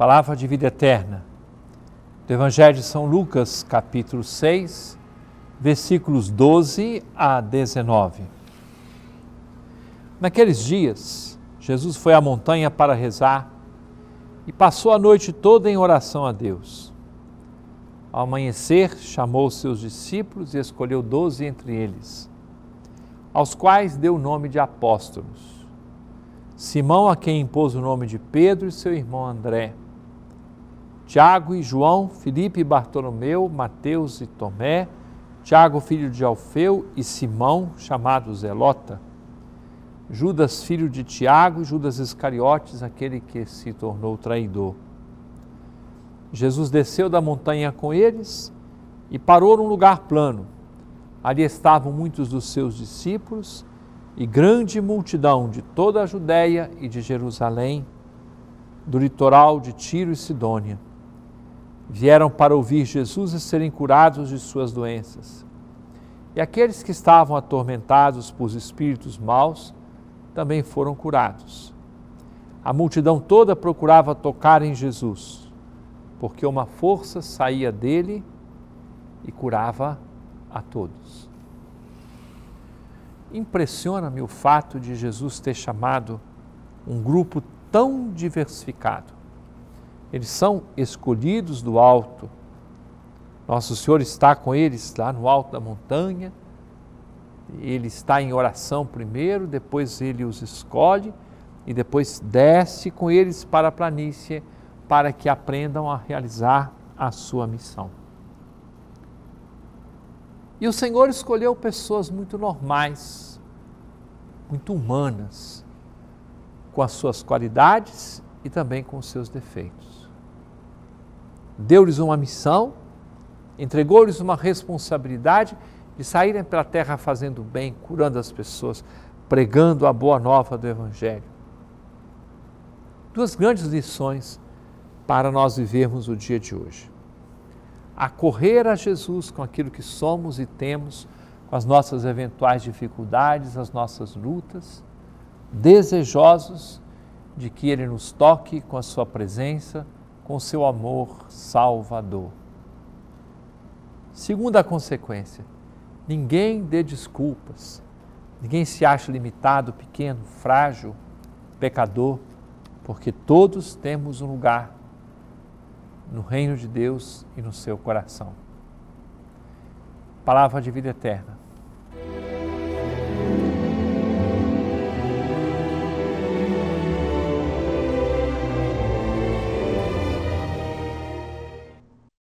Palavra de vida eterna. Do Evangelho de São Lucas, capítulo 6, versículos 12 a 19. Naqueles dias, Jesus foi à montanha para rezar e passou a noite toda em oração a Deus. Ao amanhecer, chamou seus discípulos e escolheu doze entre eles, aos quais deu o nome de apóstolos. Simão, a quem impôs o nome de Pedro, e seu irmão André Tiago e João, Felipe e Bartolomeu, Mateus e Tomé, Tiago, filho de Alfeu, e Simão, chamado Zelota, Judas, filho de Tiago, e Judas Iscariotes, aquele que se tornou traidor. Jesus desceu da montanha com eles e parou num lugar plano. Ali estavam muitos dos seus discípulos e grande multidão de toda a Judéia e de Jerusalém, do litoral de Tiro e Sidônia vieram para ouvir Jesus e serem curados de suas doenças. E aqueles que estavam atormentados por espíritos maus também foram curados. A multidão toda procurava tocar em Jesus, porque uma força saía dele e curava a todos. Impressiona-me o fato de Jesus ter chamado um grupo tão diversificado eles são escolhidos do alto. Nosso Senhor está com eles lá no alto da montanha. Ele está em oração primeiro, depois ele os escolhe e depois desce com eles para a planície para que aprendam a realizar a sua missão. E o Senhor escolheu pessoas muito normais, muito humanas, com as suas qualidades e também com os seus defeitos deu-lhes uma missão, entregou-lhes uma responsabilidade de saírem pela terra fazendo bem, curando as pessoas, pregando a boa nova do Evangelho. Duas grandes lições para nós vivermos o dia de hoje. Acorrer a Jesus com aquilo que somos e temos, com as nossas eventuais dificuldades, as nossas lutas, desejosos de que Ele nos toque com a Sua presença com seu amor salvador. Segunda consequência, ninguém dê desculpas, ninguém se acha limitado, pequeno, frágil, pecador, porque todos temos um lugar no reino de Deus e no seu coração. Palavra de vida eterna.